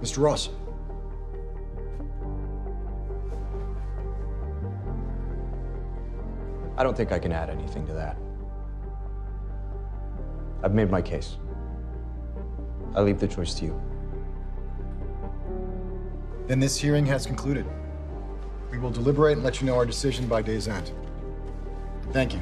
Mr. Ross. I don't think I can add anything to that. I've made my case. I leave the choice to you. Then this hearing has concluded. We will deliberate and let you know our decision by day's end. Thank you.